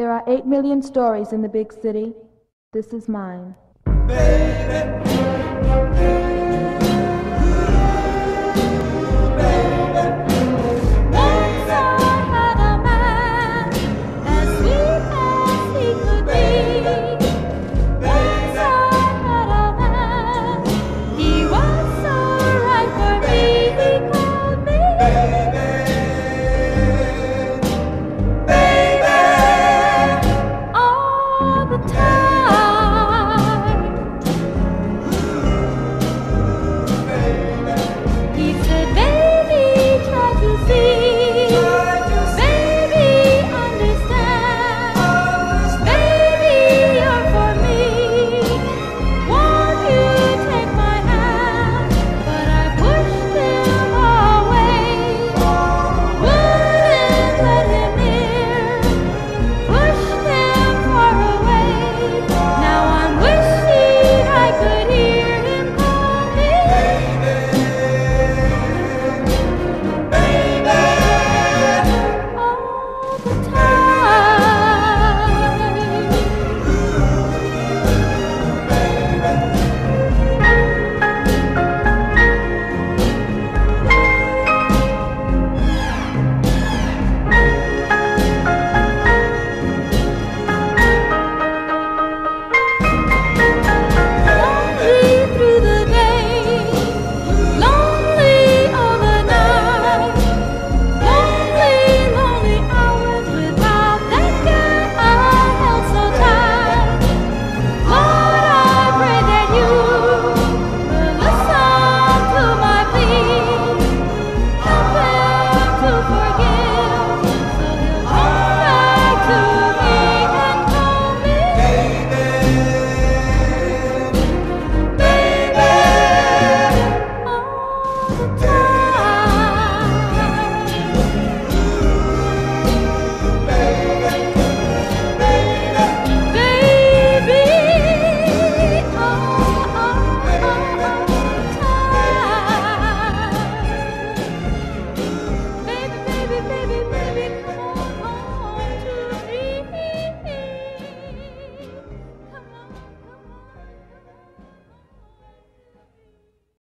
There are eight million stories in the big city. This is mine. Baby. 不透。the day.